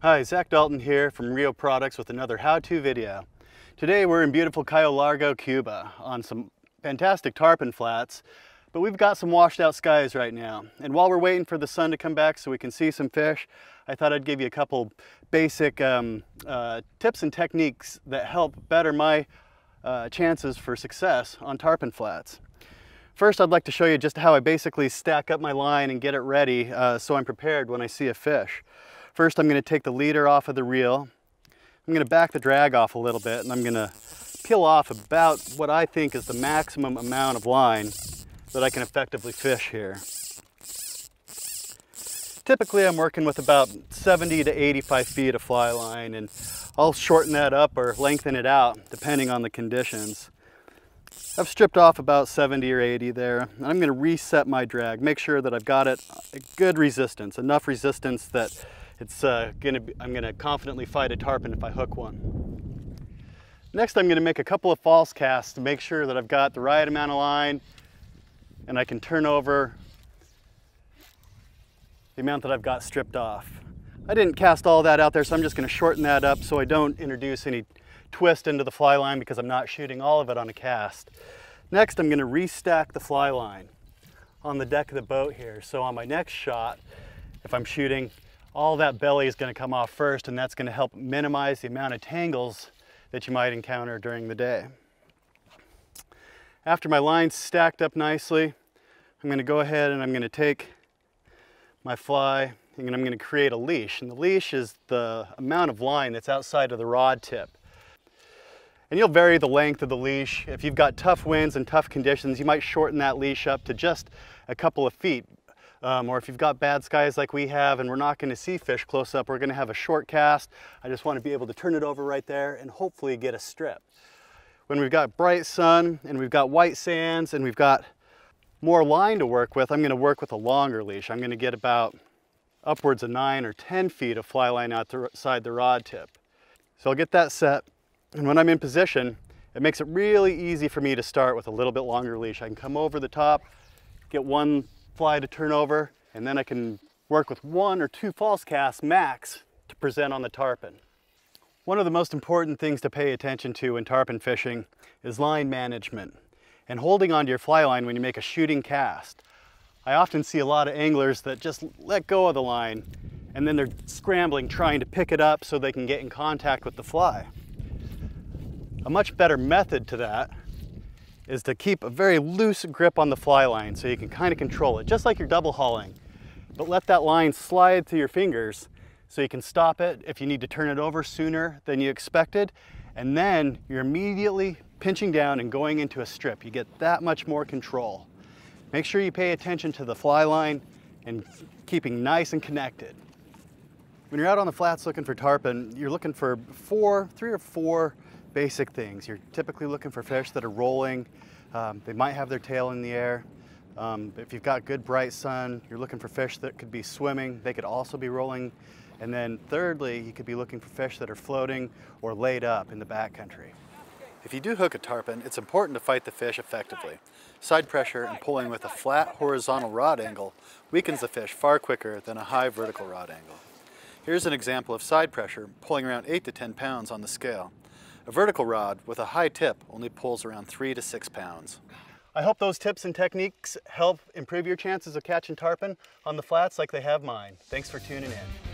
Hi, Zack Dalton here from Rio Products with another how-to video. Today we're in beautiful Cayo Largo, Cuba on some fantastic tarpon flats, but we've got some washed out skies right now. And while we're waiting for the sun to come back so we can see some fish, I thought I'd give you a couple basic um, uh, tips and techniques that help better my uh, chances for success on tarpon flats. First, I'd like to show you just how I basically stack up my line and get it ready uh, so I'm prepared when I see a fish. First, I'm going to take the leader off of the reel. I'm going to back the drag off a little bit and I'm going to peel off about what I think is the maximum amount of line that I can effectively fish here. Typically I'm working with about 70 to 85 feet of fly line and I'll shorten that up or lengthen it out depending on the conditions. I've stripped off about 70 or 80 there. And I'm gonna reset my drag, make sure that I've got it a good resistance, enough resistance that it's uh, gonna be, I'm gonna confidently fight a tarpon if I hook one. Next, I'm gonna make a couple of false casts to make sure that I've got the right amount of line and I can turn over the amount that I've got stripped off. I didn't cast all that out there, so I'm just gonna shorten that up so I don't introduce any twist into the fly line because I'm not shooting all of it on a cast. Next, I'm gonna restack the fly line on the deck of the boat here. So on my next shot, if I'm shooting all that belly is going to come off first and that's going to help minimize the amount of tangles that you might encounter during the day. After my line's stacked up nicely, I'm going to go ahead and I'm going to take my fly and I'm going to create a leash. And the leash is the amount of line that's outside of the rod tip. And you'll vary the length of the leash. If you've got tough winds and tough conditions, you might shorten that leash up to just a couple of feet. Um, or if you've got bad skies like we have and we're not going to see fish close up, we're going to have a short cast. I just want to be able to turn it over right there and hopefully get a strip. When we've got bright sun and we've got white sands and we've got more line to work with, I'm going to work with a longer leash. I'm going to get about upwards of 9 or 10 feet of fly line outside the rod tip. So I'll get that set and when I'm in position, it makes it really easy for me to start with a little bit longer leash. I can come over the top, get one fly to turn over, and then I can work with one or two false casts max to present on the tarpon. One of the most important things to pay attention to in tarpon fishing is line management and holding onto your fly line when you make a shooting cast. I often see a lot of anglers that just let go of the line and then they're scrambling trying to pick it up so they can get in contact with the fly. A much better method to that is to keep a very loose grip on the fly line so you can kind of control it, just like you're double hauling. But let that line slide through your fingers so you can stop it if you need to turn it over sooner than you expected. And then you're immediately pinching down and going into a strip. You get that much more control. Make sure you pay attention to the fly line and keeping nice and connected. When you're out on the flats looking for tarpon, you're looking for four, three or four basic things. You're typically looking for fish that are rolling. Um, they might have their tail in the air. Um, if you've got good bright sun, you're looking for fish that could be swimming. They could also be rolling. And then thirdly, you could be looking for fish that are floating or laid up in the backcountry. If you do hook a tarpon, it's important to fight the fish effectively. Side pressure and pulling with a flat horizontal rod angle weakens the fish far quicker than a high vertical rod angle. Here's an example of side pressure pulling around 8 to 10 pounds on the scale. A vertical rod with a high tip only pulls around three to six pounds. I hope those tips and techniques help improve your chances of catching tarpon on the flats like they have mine. Thanks for tuning in.